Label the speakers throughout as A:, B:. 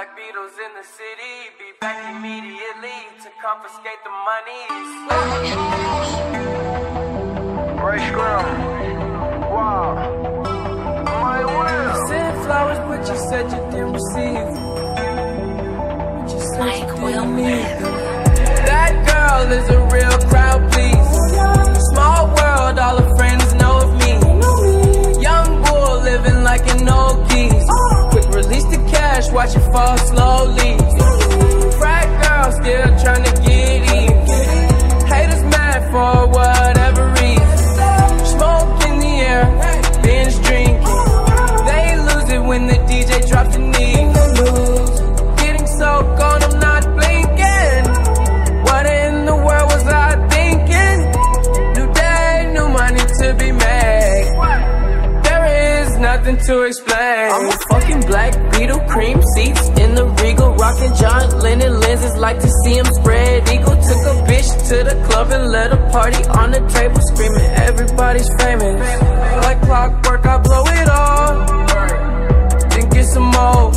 A: Black Beatles in the city, be back immediately to confiscate the monies.
B: Ray Scrum. Wow. My will.
A: Sent flowers, but you said you didn't receive. But you said
C: Mike
A: you
C: Will
A: didn't need them. That girl is a real crowd, fall slowly. Nothing to explain. I'm a fucking black beetle, cream seats in the regal, rocking John Lennon lenses, like to see him spread eagle. Took a bitch to the club and let a party on the table, screaming everybody's famous. Like clockwork, I blow it all, then get some more.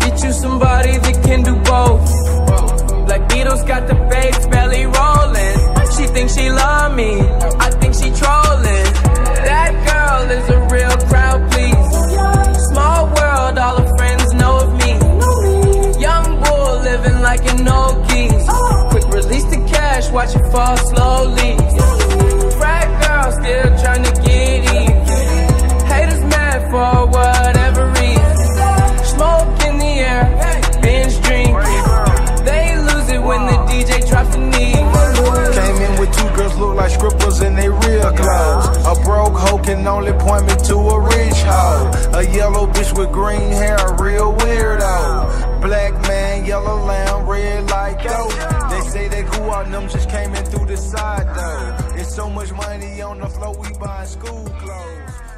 A: Get you somebody that can do both. Black Beatles got the babes belly rolling. She thinks she love me, watch it fall slowly. Frat girl still trying to get in. Haters mad for whatever reason. Smoke in the air, binge drinking. They lose it when the DJ drops the knee.
B: Came in with two girls look like scribbles in they real clothes. A broke hoe can only point me to a rich hoe. A yellow bitch with green hair, a real weirdo. Black man, yellow so much money on the floor, we buying school clothes.